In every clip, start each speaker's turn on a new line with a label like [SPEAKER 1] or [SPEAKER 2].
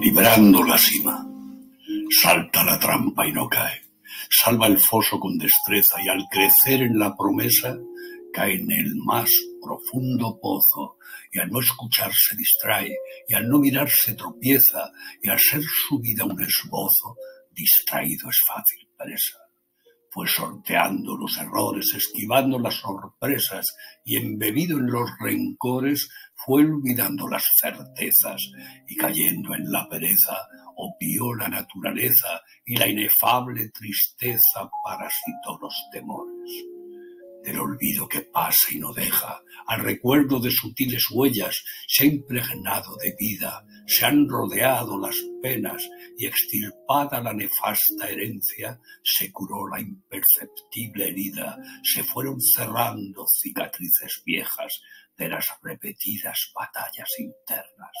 [SPEAKER 1] Librando la cima. Salta la trampa y no cae. Salva el foso con destreza y al crecer en la promesa cae en el más profundo pozo y al no escuchar se distrae y al no mirar se tropieza y al ser su vida un esbozo, distraído es fácil presa. Fue sorteando los errores, esquivando las sorpresas y embebido en los rencores, fue olvidando las certezas y cayendo en la pereza, opió la naturaleza y la inefable tristeza parasitó los temores el olvido que pasa y no deja, al recuerdo de sutiles huellas, se ha impregnado de vida, se han rodeado las penas y extirpada la nefasta herencia, se curó la imperceptible herida, se fueron cerrando cicatrices viejas de las repetidas batallas internas.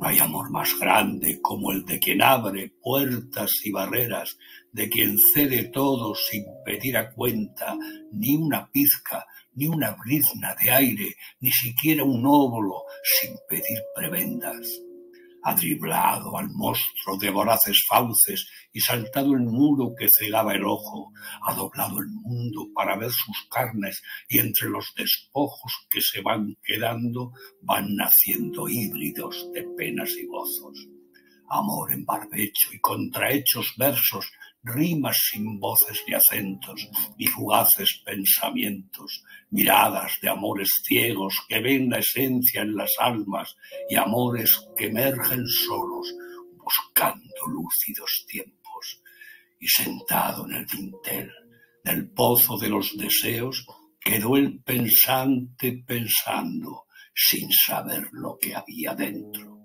[SPEAKER 1] No hay amor más grande como el de quien abre puertas y barreras, de quien cede todo sin pedir a cuenta ni una pizca, ni una brizna de aire, ni siquiera un óvulo sin pedir prebendas ha driblado al monstruo de voraces fauces y saltado el muro que cegaba el ojo, ha doblado el mundo para ver sus carnes y entre los despojos que se van quedando van naciendo híbridos de penas y gozos. Amor en barbecho y contrahechos versos rimas sin voces ni acentos, y fugaces pensamientos, miradas de amores ciegos que ven la esencia en las almas y amores que emergen solos, buscando lúcidos tiempos. Y sentado en el dintel del pozo de los deseos, quedó el pensante pensando, sin saber lo que había dentro.